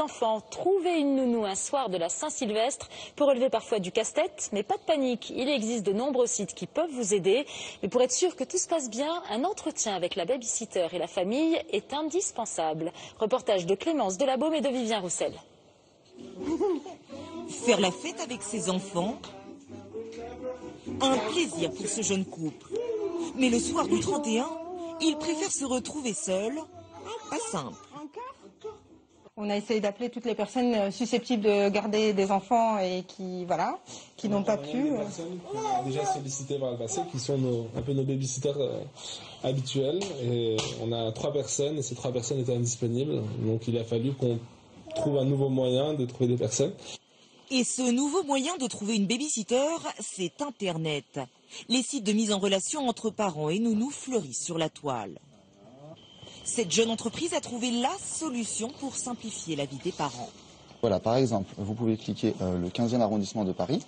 Enfants, trouver une nounou un soir de la Saint-Sylvestre peut relever parfois du casse-tête, mais pas de panique. Il existe de nombreux sites qui peuvent vous aider. Mais pour être sûr que tout se passe bien, un entretien avec la babysitter et la famille est indispensable. Reportage de Clémence Delabaume et de Vivien Roussel. Faire la fête avec ses enfants, un plaisir pour ce jeune couple. Mais le soir du 31, il préfère se retrouver seul. Pas simple. On a essayé d'appeler toutes les personnes euh, susceptibles de garder des enfants et qui voilà, qui n'ont pas pu. A déjà sollicitées par le passé, qui sont nos, un peu nos babysitters euh, habituels. Et on a trois personnes et ces trois personnes étaient indisponibles. Donc il a fallu qu'on trouve un nouveau moyen de trouver des personnes. Et ce nouveau moyen de trouver une babysitter, c'est Internet. Les sites de mise en relation entre parents et nounous fleurissent sur la toile. Cette jeune entreprise a trouvé la solution pour simplifier la vie des parents. Voilà, par exemple, vous pouvez cliquer euh, le 15e arrondissement de Paris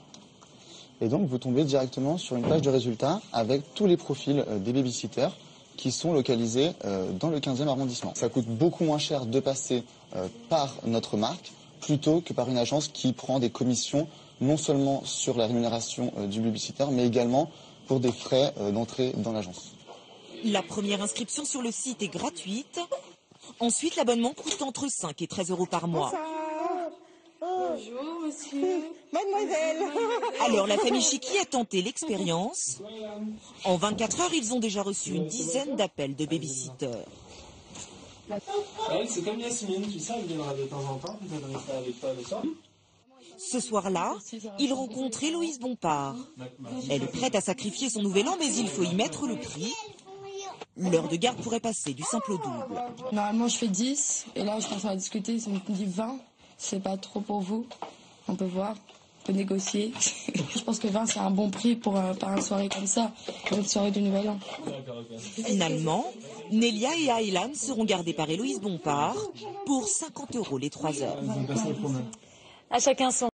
et donc vous tombez directement sur une page de résultats avec tous les profils euh, des babysitters qui sont localisés euh, dans le 15e arrondissement. Ça coûte beaucoup moins cher de passer par notre marque plutôt que par une agence qui prend des commissions non seulement sur la rémunération du babysitter mais également pour des frais d'entrée dans l'agence. La première inscription sur le site est gratuite. Ensuite, l'abonnement coûte entre 5 et 13 euros par mois. Bonjour monsieur. Mademoiselle. Alors, la famille Chiki a tenté l'expérience. En 24 heures, ils ont déjà reçu une dizaine d'appels de babysitters. Elle, c'est comme Yasmine, tu sais, elle viendra de temps en temps, elle rester avec toi le soir. Ce soir-là, ils rencontrent Héloïse Bompard. Elle est prête à sacrifier son nouvel an, mais il faut y mettre le prix. L'heure de garde pourrait passer du simple au double. Normalement, je fais 10. Et là, je pense à discuter. Ils ont dit 20. C'est pas trop pour vous. On peut voir. On peut négocier. je pense que 20, c'est un bon prix pour, euh, par une soirée comme ça. Pour une soirée du Nouvel An. Finalement, Nelia et Aylan seront gardés par Héloïse Bompard pour 50 euros les 3 heures. À chacun son